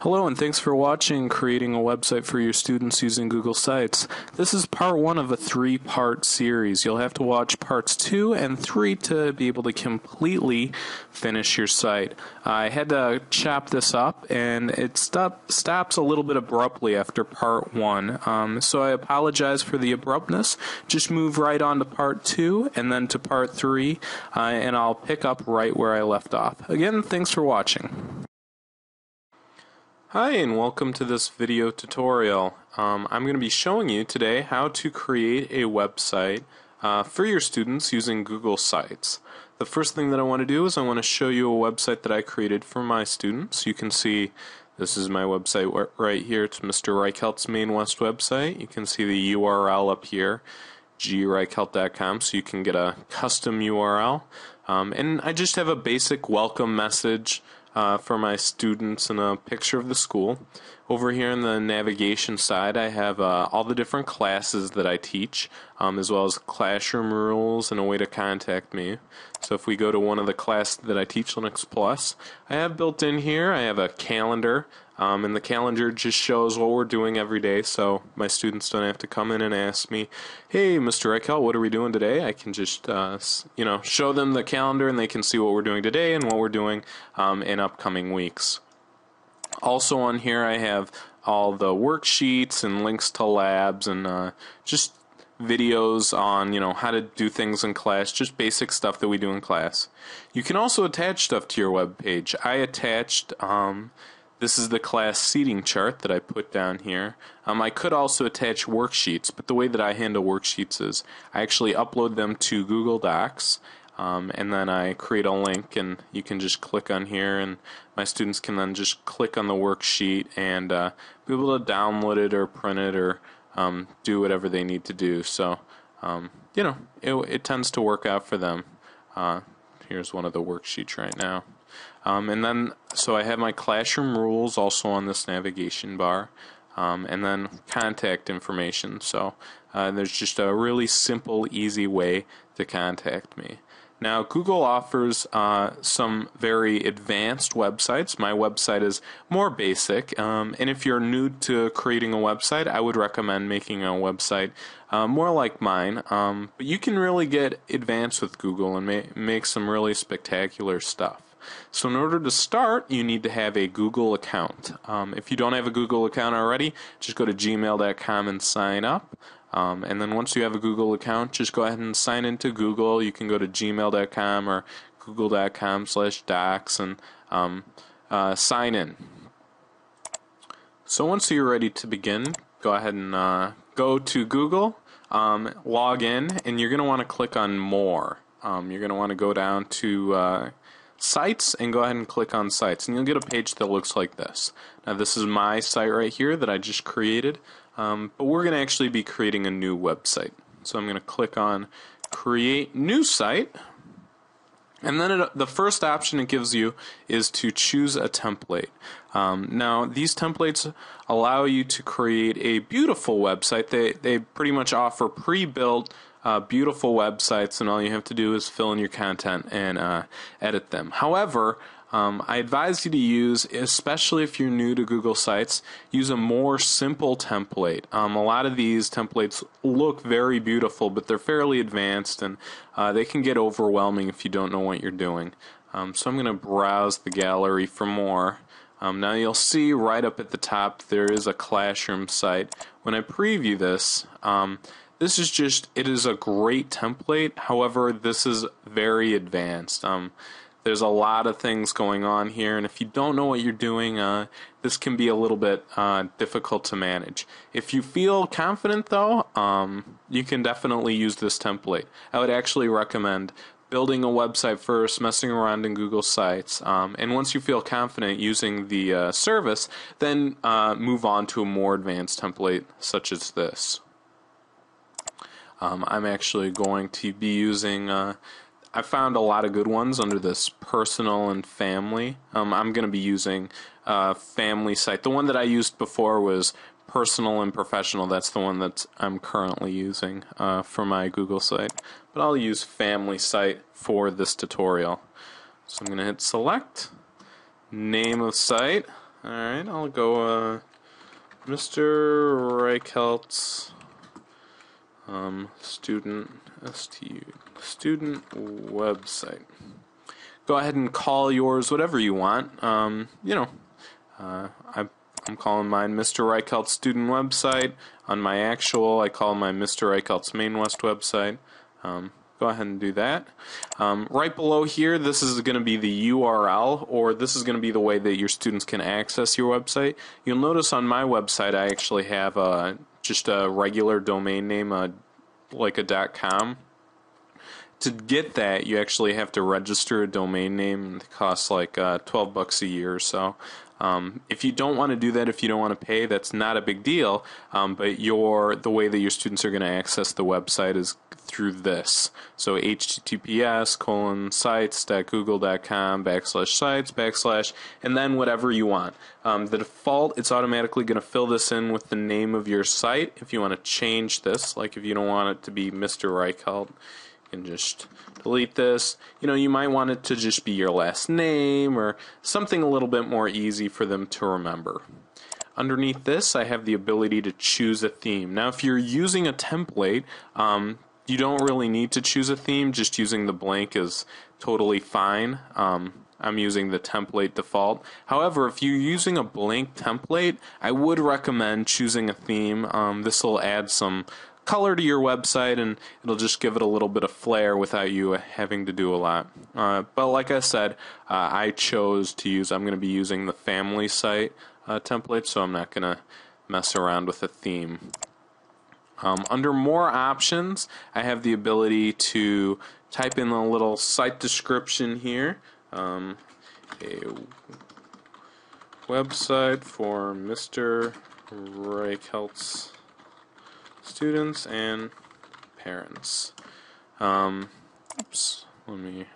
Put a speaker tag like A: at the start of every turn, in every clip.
A: Hello and thanks for watching Creating a Website for Your Students Using Google Sites. This is part one of a three part series. You'll have to watch parts two and three to be able to completely finish your site. I had to chop this up and it stop, stops a little bit abruptly after part one. Um, so I apologize for the abruptness. Just move right on to part two and then to part three, uh, and I'll pick up right where I left off. Again, thanks for watching. Hi and welcome to this video tutorial. Um, I'm going to be showing you today how to create a website uh, for your students using Google Sites. The first thing that I want to do is I want to show you a website that I created for my students. You can see this is my website right here. It's Mr. Reichelt's Maine West website. You can see the URL up here, greichelt.com, so you can get a custom URL. Um, and I just have a basic welcome message uh, for my students and a picture of the school. Over here in the navigation side, I have uh, all the different classes that I teach, um, as well as classroom rules and a way to contact me. So if we go to one of the classes that I teach, Linux Plus, I have built in here, I have a calendar um, and the calendar just shows what we're doing every day, so my students don't have to come in and ask me, "Hey, Mr. Reichelt, what are we doing today?" I can just, uh, you know, show them the calendar, and they can see what we're doing today and what we're doing um, in upcoming weeks. Also on here, I have all the worksheets and links to labs and uh, just videos on you know how to do things in class just basic stuff that we do in class you can also attach stuff to your web page i attached um, this is the class seating chart that I put down here. Um, I could also attach worksheets, but the way that I handle worksheets is I actually upload them to Google Docs, um, and then I create a link, and you can just click on here, and my students can then just click on the worksheet and uh, be able to download it or print it or um, do whatever they need to do. So, um, you know, it, it, tends to work out for them. Uh, here's one of the worksheets right now. Um, and then, so I have my classroom rules also on this navigation bar. Um, and then contact information. So uh, there's just a really simple, easy way to contact me. Now, Google offers uh, some very advanced websites. My website is more basic, um, and if you're new to creating a website, I would recommend making a website uh, more like mine. Um, but you can really get advanced with Google and ma- make some really spectacular stuff. So in order to start, you need to have a Google account. Um, if you don't have a Google account already, just go to gmail.com and sign up. Um, and then once you have a Google account, just go ahead and sign into Google. You can go to gmail.com or google.com slash docs and um, uh, sign in. So once you're ready to begin, go ahead and uh, go to Google, um, log in, and you're going to want to click on More. Um, you're going to want to go down to uh, sites and go ahead and click on sites and you'll get a page that looks like this. Now this is my site right here that I just created um, but we're going to actually be creating a new website. So I'm going to click on create new site and then it, the first option it gives you is to choose a template. Um, now, these templates allow you to create a beautiful website. They, they pretty much offer pre built uh, beautiful websites, and all you have to do is fill in your content and uh, edit them. However, um, I advise you to use, especially if you're new to Google Sites, use a more simple template. Um, a lot of these templates look very beautiful, but they're fairly advanced and uh, they can get overwhelming if you don't know what you're doing. Um, so I'm going to browse the gallery for more. Um, now you'll see right up at the top there is a classroom site. When I preview this, um, this is just it is a great template. However, this is very advanced. There's a lot of things going on here, and if you don't know what you're doing, uh, this can be a little bit uh, difficult to manage. If you feel confident, though, um, you can definitely use this template. I would actually recommend building a website first, messing around in Google Sites, um, and once you feel confident using the uh, service, then uh, move on to a more advanced template such as this. Um, I'm actually going to be using. Uh, I found a lot of good ones under this personal and family. Um, I'm going to be using uh, family site. The one that I used before was personal and professional. That's the one that I'm currently using uh, for my Google site. But I'll use family site for this tutorial. So I'm going to hit select, name of site. Alright, I'll go uh, Mr. Reichelt's um, student STU student website. Go ahead and call yours whatever you want. Um, you know, uh, I, I'm calling mine Mr. Reichelt's student website. On my actual, I call my Mr. Reichelt's Maine West website. Um, go ahead and do that. Um, right below here, this is going to be the URL, or this is going to be the way that your students can access your website. You'll notice on my website, I actually have a, just a regular domain name, a, like a .com. To get that, you actually have to register a domain name. It costs like uh, 12 bucks a year or so. Um, if you don't want to do that, if you don't want to pay, that's not a big deal. Um, but your the way that your students are going to access the website is through this. So https colon sites.google.com backslash sites backslash and then whatever you want. Um, the default, it's automatically going to fill this in with the name of your site. If you want to change this, like if you don't want it to be Mr. Reichelt, can just delete this. You know, you might want it to just be your last name or something a little bit more easy for them to remember. Underneath this, I have the ability to choose a theme. Now, if you're using a template, um, you don't really need to choose a theme. Just using the blank is totally fine. Um, I'm using the template default. However, if you're using a blank template, I would recommend choosing a theme. Um, this will add some color to your website and it'll just give it a little bit of flair without you having to do a lot. Uh, but like I said, uh, I chose to use, I'm going to be using the family site uh, template, so I'm not going to mess around with a theme. Um, under more options, I have the ability to type in a little site description here. Um, a website for Mr. Reichelt's students and parents. Um, oops, let me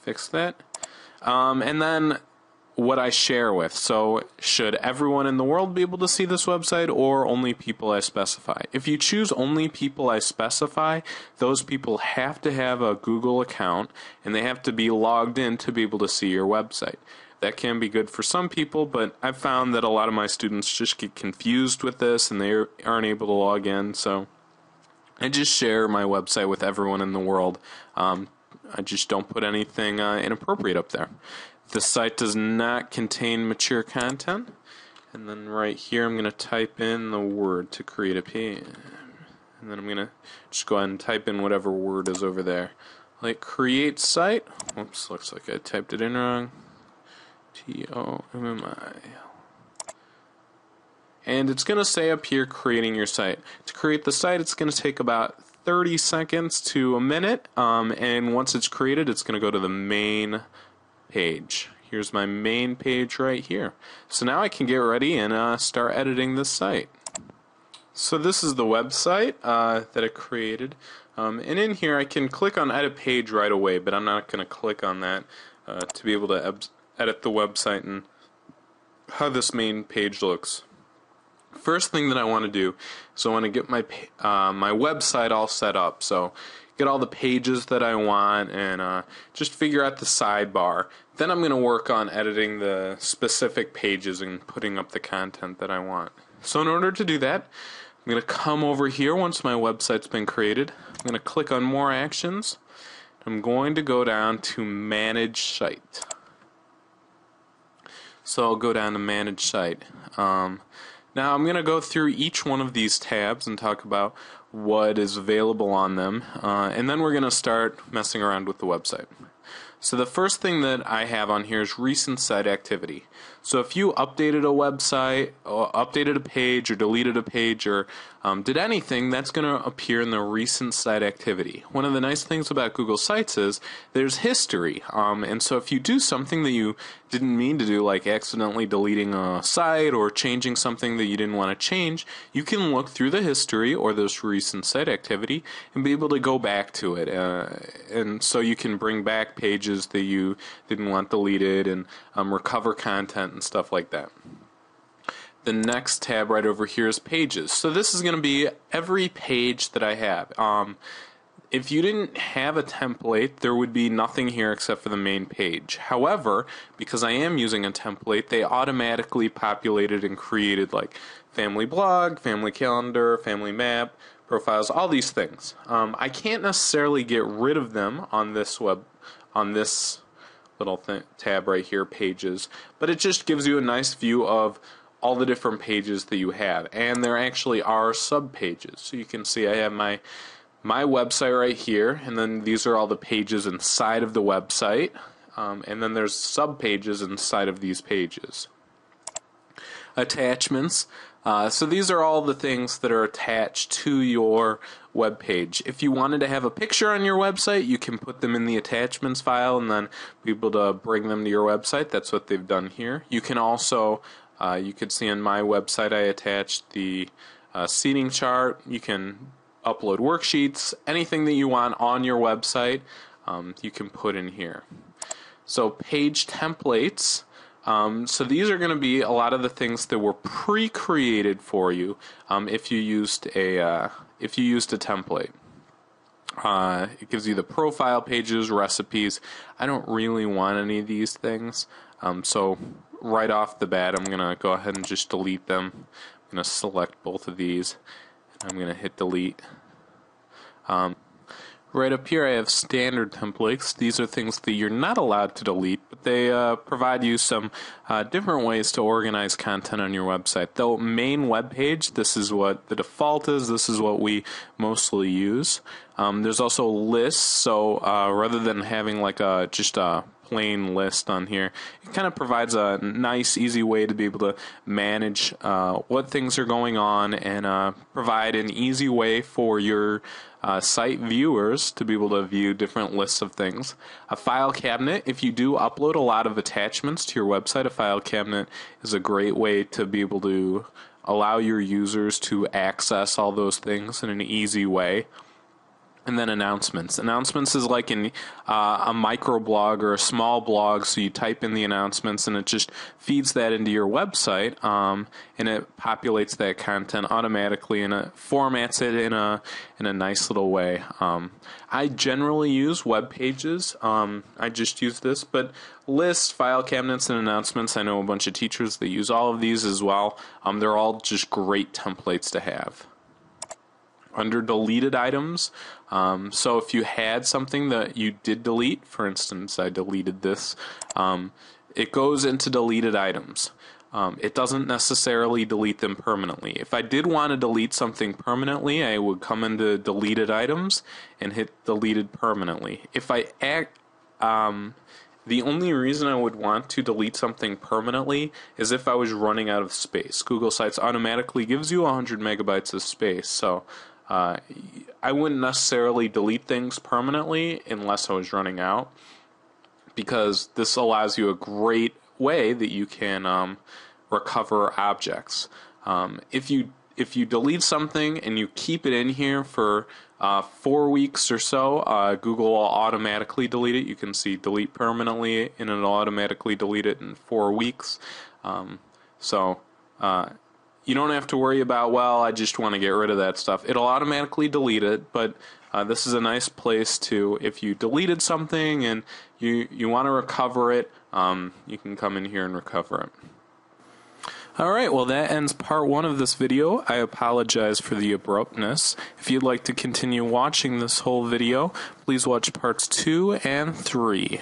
A: fix that. Um, and then what I share with. So, should everyone in the world be able to see this website or only people I specify? If you choose only people I specify, those people have to have a Google account and they have to be logged in to be able to see your website. That can be good for some people, but I've found that a lot of my students just get confused with this and they aren't able to log in. So, I just share my website with everyone in the world. Um, I just don't put anything uh, inappropriate up there. The site does not contain mature content. And then right here, I'm going to type in the word to create a page. And then I'm going to just go ahead and type in whatever word is over there. Like create site. Oops, looks like I typed it in wrong. T O M M I. And it's going to say up here creating your site. To create the site, it's going to take about 30 seconds to a minute. Um, and once it's created, it's going to go to the main page. Here's my main page right here. So now I can get ready and uh, start editing this site. So this is the website uh, that I created. Um, and in here I can click on edit page right away, but I'm not going to click on that uh, to be able to edit the website and how this main page looks. First thing that I want to do is I want to get my uh, my website all set up. So get all the pages that I want, and uh, just figure out the sidebar. Then I'm going to work on editing the specific pages and putting up the content that I want. So in order to do that, I'm going to come over here once my website's been created. I'm going to click on More Actions. I'm going to go down to Manage Site. So I'll go down to Manage Site. Um, now I'm going to go through each one of these tabs and talk about what is available on them, uh, and then we're going to start messing around with the website. So the first thing that I have on here is recent site activity. So if you updated a website, updated a page, or deleted a page, or um, did anything, that's going to appear in the recent site activity. One of the nice things about Google Sites is there's history. Um, and so if you do something that you didn't mean to do, like accidentally deleting a site or changing something that you didn't want to change, you can look through the history or this recent site activity and be able to go back to it. Uh, and so you can bring back pages that you didn't want deleted and um, recover content and stuff like that. The next tab right over here is pages. So this is going to be every page that I have. Um, if you didn't have a template, there would be nothing here except for the main page. However, because I am using a template, they automatically populated and created like family blog, family calendar, family map, profiles, all these things. Um, I can't necessarily get rid of them on this web, on this little tab right here, pages, but it just gives you a nice view of all the different pages that you have. And there actually are sub pages. So you can see I have my my website right here, and then these are all the pages inside of the website. Um, and then there's sub pages inside of these pages. Attachments. Uh, so these are all the things that are attached to your web page. If you wanted to have a picture on your website, you can put them in the attachments file and then be able to bring them to your website. That's what they've done here. You can also, uh, you could see on my website, I attached the uh, seating chart. You can upload worksheets, anything that you want on your website, um, you can put in here. So page templates. Um, so these are going to be a lot of the things that were pre-created for you um, if you used a uh, if you used a template. Uh, it gives you the profile pages, recipes. I don't really want any of these things, um, so right off the bat, I'm gonna go ahead and just delete them. I'm gonna select both of these, and I'm gonna hit delete. Um, right up here I have standard templates. These are things that you're not allowed to delete, but they uh, provide you some uh, different ways to organize content on your website. The main web page, this is what the default is. This is what we mostly use. Um, there's also lists, so uh, rather than having like a just a plain list on here. It kind of provides a nice, easy way to be able to manage uh, what things are going on and uh, provide an easy way for your uh, site viewers to be able to view different lists of things. A file cabinet, if you do upload a lot of attachments to your website, a file cabinet is a great way to be able to allow your users to access all those things in an easy way and then announcements. Announcements is like in uh, a micro blog or a small blog, so you type in the announcements and it just feeds that into your website, um, and it populates that content automatically and it formats it in a in a nice little way. Um, I generally use web pages. Um, I just use this, but lists, file cabinets, and announcements. I know a bunch of teachers that use all of these as well. Um, they're all just great templates to have under deleted items. Um, so if you had something that you did delete, for instance, I deleted this, um, it goes into deleted items. Um, it doesn't necessarily delete them permanently. If I did want to delete something permanently, I would come into deleted items and hit deleted permanently. If I act, um, the only reason I would want to delete something permanently is if I was running out of space. Google Sites automatically gives you 100 megabytes of space, so uh, I wouldn't necessarily delete things permanently unless I was running out, because this allows you a great way that you can um, recover objects. Um, if you if you delete something and you keep it in here for uh, four weeks or so, uh, Google will automatically delete it. You can see delete permanently, and it'll automatically delete it in four weeks. Um, so uh, you don't have to worry about, well, I just want to get rid of that stuff. It'll automatically delete it, but uh, this is a nice place to, if you deleted something and you, you want to recover it, um, you can come in here and recover it. Alright, well that ends part one of this video. I apologize for the abruptness. If you'd like to continue watching this whole video, please watch parts two and three.